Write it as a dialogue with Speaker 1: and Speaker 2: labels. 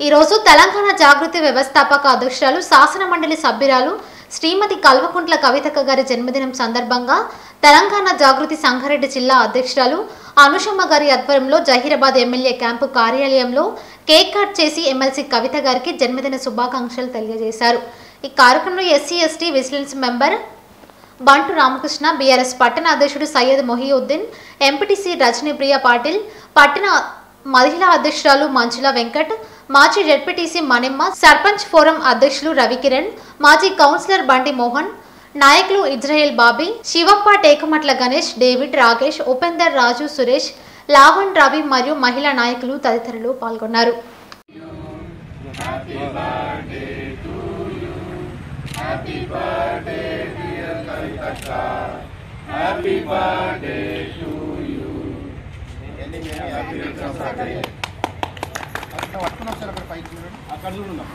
Speaker 1: ఈరోజు తెలంగాణ జాగృతి వ్యవస్థాపక అధ్యక్షురాలు శాసనమండలి సభ్యురాలు శ్రీమతి కల్వకుంట్ల కవితక గారి జన్మదినం సందర్భంగా తెలంగాణ జాగృతి సంగారెడ్డి జిల్లా అధ్యక్షురాలు అనుషమ్మ గారి ఆధ్వర్యంలో జహీరాబాద్ ఎమ్మెల్యే క్యాంపు కార్యాలయంలో కేక్ కట్ చేసి ఎమ్మెల్సీ కవిత గారికి జన్మదిన శుభాకాంక్షలు తెలియజేశారు. ఈ కార్యక్రమంలో ఎస్సీ ఎస్టీ విజిలెన్స్ మెంబర్ బంటు రామకృష్ణ బీఆర్ఎస్ పట్టణ అధ్యక్షుడు సయ్యద్ మొహియుద్దీన్ ఎంపీటీసీ రజనీప్రియ పాటిల్ పట్టణ మహిళా అధ్యక్షురాలు మంజుల వెంకట్ మాజీ జెడ్పీటీసీ మణిమ్మ సర్పంచ్ ఫోరం అధ్యక్షులు రవికిరణ్ మాజీ కౌన్సిలర్ బండి మోహన్ నాయకులు Israel Bobby Shivappa Tekamatla Ganesh David Rakesh Upender Raju Suresh Lavan Ravi మరియు మహిళా నాయకులు తదితరులు పాల్గొన్నారు.
Speaker 2: పట్టుకుని ఒకసారి అక్కడ పైకి చూడండి
Speaker 3: అక్కడ చూడు